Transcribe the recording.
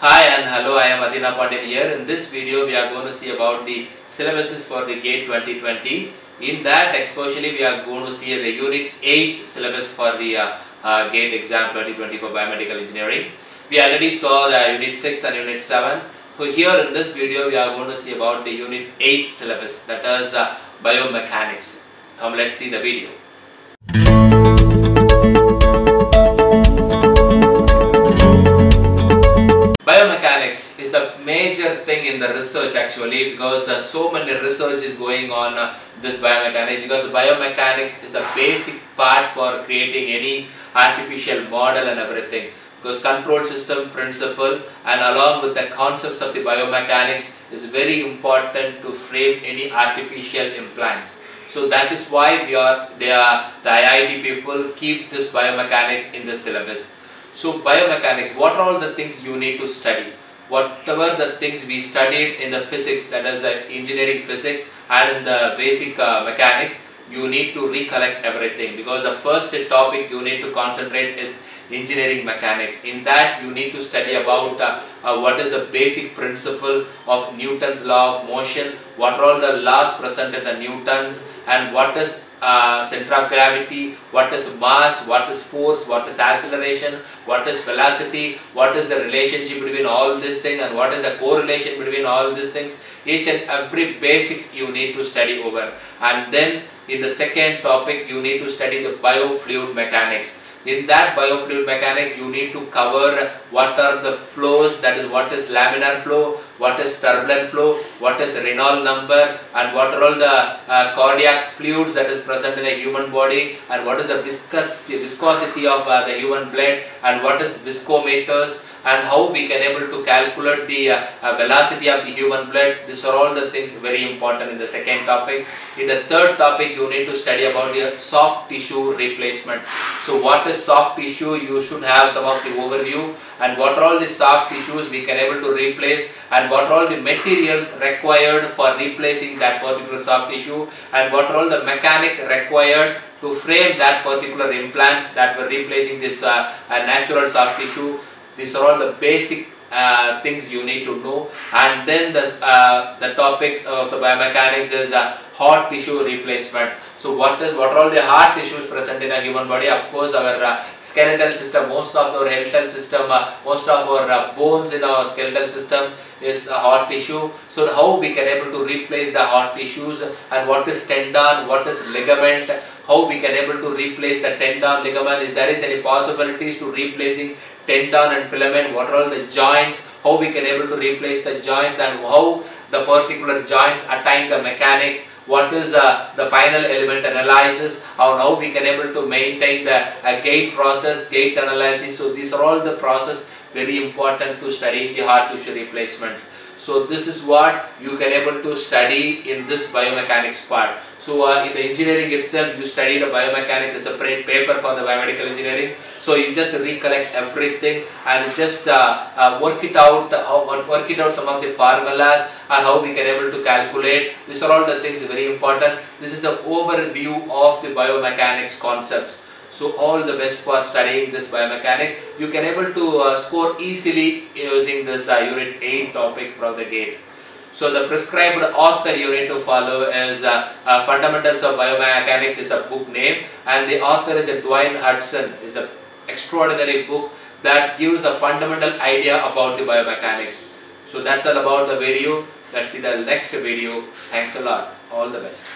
Hi and hello, I am Atheena Pandian here. In this video, we are going to see about the syllabuses for the GATE 2020. In that, especially we are going to see the Unit 8 syllabus for the uh, uh, GATE exam 2020 for biomedical engineering. We already saw the Unit 6 and Unit 7. So here in this video, we are going to see about the Unit 8 syllabus, that is uh, biomechanics. Come, let's see the video. Major thing in the research actually because uh, so many research is going on uh, this biomechanics because biomechanics is the basic part for creating any artificial model and everything. Because control system principle and along with the concepts of the biomechanics is very important to frame any artificial implants. So that is why we are they are the IIT people keep this biomechanics in the syllabus. So biomechanics, what are all the things you need to study? Whatever the things we studied in the physics, that is the engineering physics and in the basic uh, mechanics, you need to recollect everything because the first topic you need to concentrate is engineering mechanics. In that you need to study about uh, uh, what is the basic principle of Newton's law of motion, what are all the laws present in the Newtons and what is uh, center of gravity, what is mass, what is force, what is acceleration, what is velocity, what is the relationship between all these things and what is the correlation between all these things. Each and every basics you need to study over and then in the second topic you need to study the biofluid mechanics. In that biofluid mechanics you need to cover what are the flows that is what is laminar flow, what is turbulent flow, what is Reynolds number and what are all the uh, cardiac fluids that is present in a human body and what is the viscous, viscosity of uh, the human blood and what is viscometers and how we can able to calculate the uh, uh, velocity of the human blood. These are all the things very important in the second topic. In the third topic, you need to study about the soft tissue replacement. So what is soft tissue? You should have some of the overview and what are all the soft tissues we can able to replace and what are all the materials required for replacing that particular soft tissue and what are all the mechanics required to frame that particular implant that we're replacing this uh, uh, natural soft tissue these are all the basic uh, things you need to know and then the, uh, the topics of the biomechanics is uh, hard tissue replacement. So what is what are all the hard tissues present in a human body? Of course our uh, skeletal system, most of our skeletal system, uh, most of our uh, bones in our skeletal system is a hard tissue. So how we can able to replace the hard tissues and what is tendon, what is ligament, how we can able to replace the tendon, ligament, is there is any possibilities to replacing tendon and filament, what are all the joints, how we can able to replace the joints and how the particular joints attain the mechanics, what is uh, the finite element analysis, how how we can able to maintain the uh, gait process, gait analysis. So these are all the process very important to study the hard tissue replacements. So this is what you can able to study in this biomechanics part. So uh, in the engineering itself, you study the biomechanics as a separate paper for the biomedical engineering. So you just recollect everything and just uh, uh, work it out, work it out some of the formulas and how we can able to calculate. These are all the things very important. This is an overview of the biomechanics concepts. So all the best for studying this biomechanics. You can able to uh, score easily using this uh, unit 8 topic from the gate. So the prescribed author you need to follow is uh, uh, Fundamentals of Biomechanics is the book name and the author is uh, Duane Knudson is the extraordinary book that gives a fundamental idea about the biomechanics. So that's all about the video. Let's see the next video. Thanks a lot. All the best.